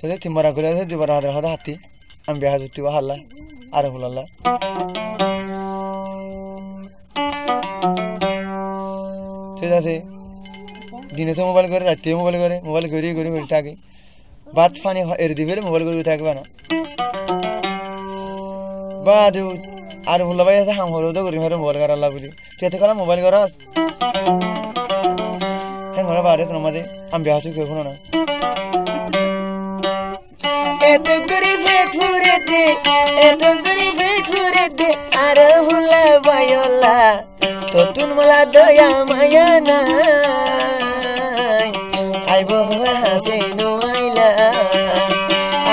তিনবার করে দুবার হাতের হাতে হাতি আমি বেহা ধরতে হাল্লা আর হুলাল্লা ঠিক আছে দিনে তো মোবাইল করে রাত্রে মোবাইল করে মোবাইল ঘুরিয়ে ঘুরিয়ে ঘুরে থাকে ভাত পানি এর দিবে মোবাইল করে থাকবে না বা দু আর ভুলা ভাই আছে হাম হলো তো করি হরে মোবাইল করার লাভ বলি তুই কলা মোবাইল করাস হ্যাঁ ঘরে বাড়ে কোনো মাঝে আমি বেহাসু কেউ না এত বেঠুরে দে, এত বেঠুরে দে, আর হুলা বায়লা ততুন মালা দয়া মায়া নাই। আইব হাসে নোয়াইলা,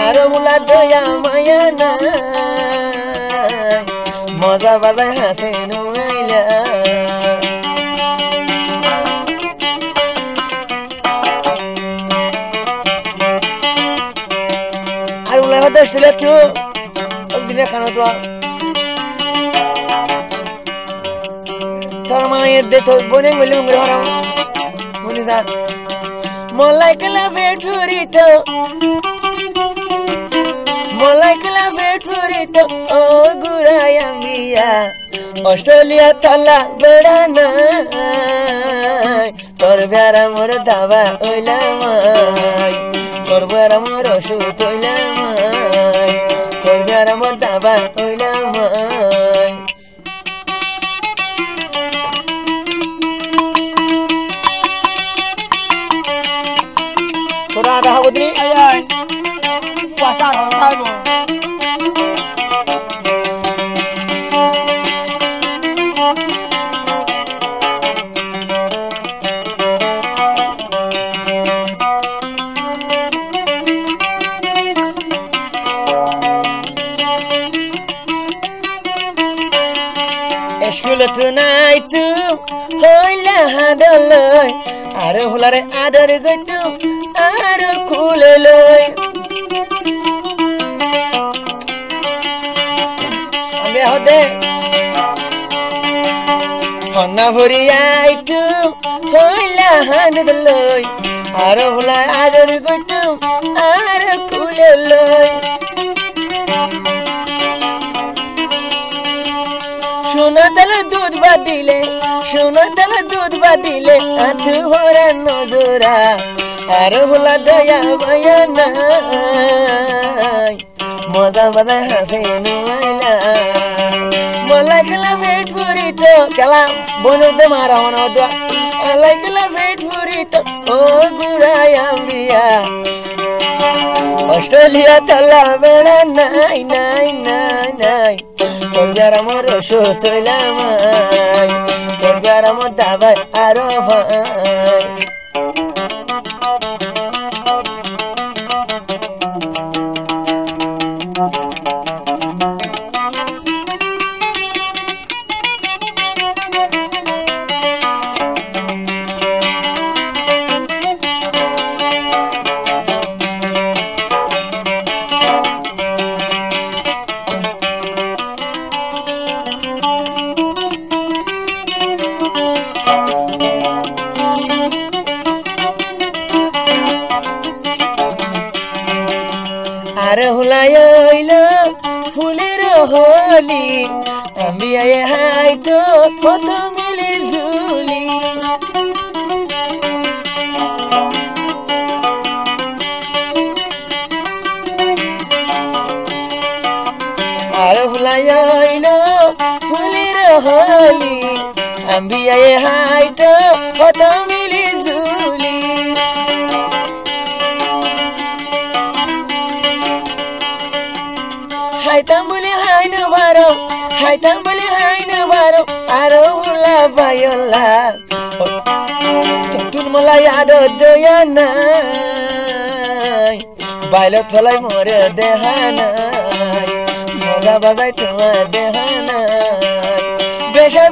আর হুলা দয়া মায়া নাই। মজা বাজায় হাসে নোয়াইলা। হতে ছিলে তো একদিনে খানো তো? তোর মায়ের দে তোর বোনে বলে মঙ্গল হারাম বলি স্যার মলাই কলা বেঠুরি তো মলাই কলা অস্ট্রেলিয়া থালা বেড়া না তোর বেড়া মোর দাবা ওইলাম তোর বেড়া মোর ওষুধ ওইলাম তোর বেড়া মোর দাবা ওইলাম তোরা আধা হব দিনি স্কুলে নাই তু, হইলা হাদলই আর হলারে আদর গইতু, আর খুলে লই আমি হদে হন্না ভরি আইতু, হইলা হাদলই আর হলা আদর গইতু, আর খুলে লই তাহলে দুধ বা দিলে শোনো তাহলে দুধ বা দিলে হাত হরে নজরা আর হলা দয়া বয়া নাই। মজা মজা হাসে নুয়াইলা মলাই গেলা পেট ভরি তো কেলা বনুতে মারা দোয়া মলাই গেলা পেট ভরি তো ও গুড়াই আম্বিয়া। অস্ট্রেলিয়া তলা বেড়া নাই নাই নাই নাই। তোর আমার রসো তৈলাম তোর আমার আরও ফুলের হলি। আমি হাই তো কত মিলে ঝুলি। আর হুলাইল ফুলের হলি। আমি হাই তো কত মিলে বারো হাইতাম বলে হাই না বারো, আরও উলা বায়লা। তুন মলাই আদো দয়া নাই। বাইলত ফলাই মরে দেহা নাই। মজা বাজাই তোমার দেহা নাই। বেশা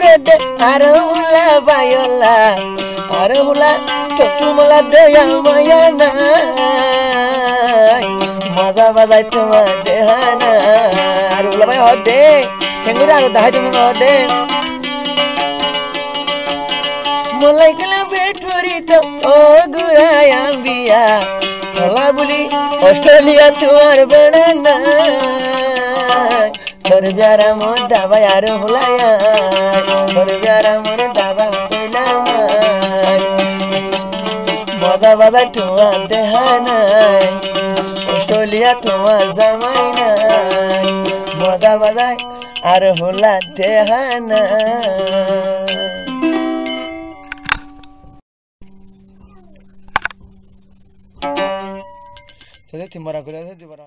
বিজি বেঠুরে দে বেশা বিজি বেঠুরে দে আরও উলা বায়লা, আরও উলা তোমালা দেয়া মায়া নাই। মজা বাজাই তোমার দেহানা আর বলা ভাই হদে ঠেঙ্গুরে আর দাহাই তুমি হদে। মলাই তোর বিয়ারা মোর দাবা আর হলায়া তোর বিয়ারা মোর দাবা হইলাম বাজা বাজা তোমার দেহা নাই অস্ট্রেলিয়া তোমার জামাই নাই বাজা বাজায় আর হলা দেহা নাই সেটা তিনবার করে আছে দুবার